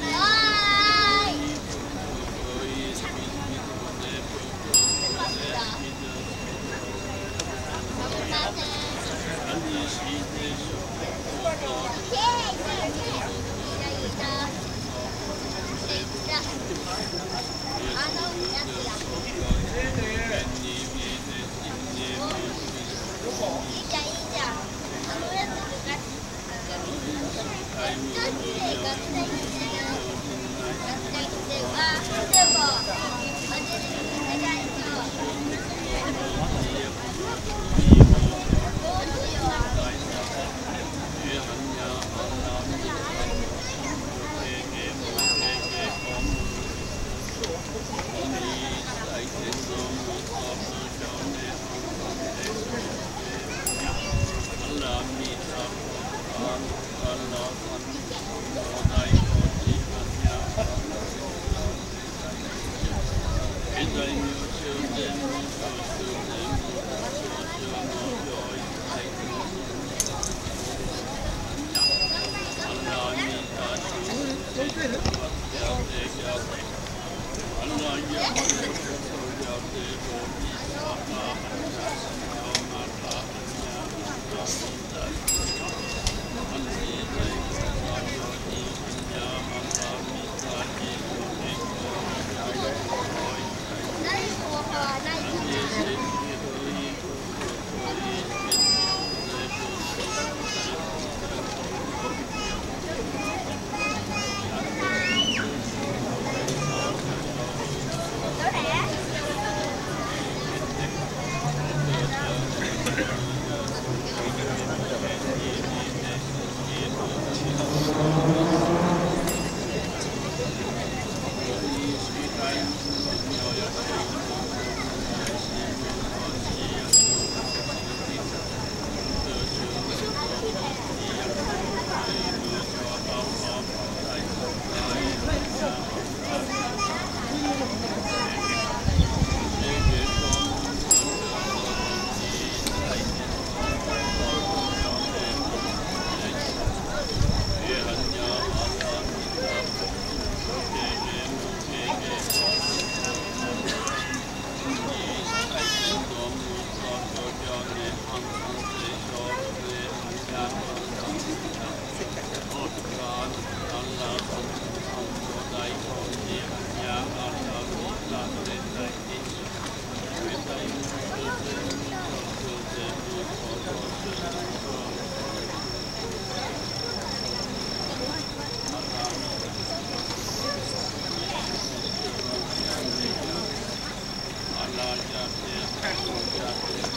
Yeah. 学生は、でも。I don't know. Okay. Yeah.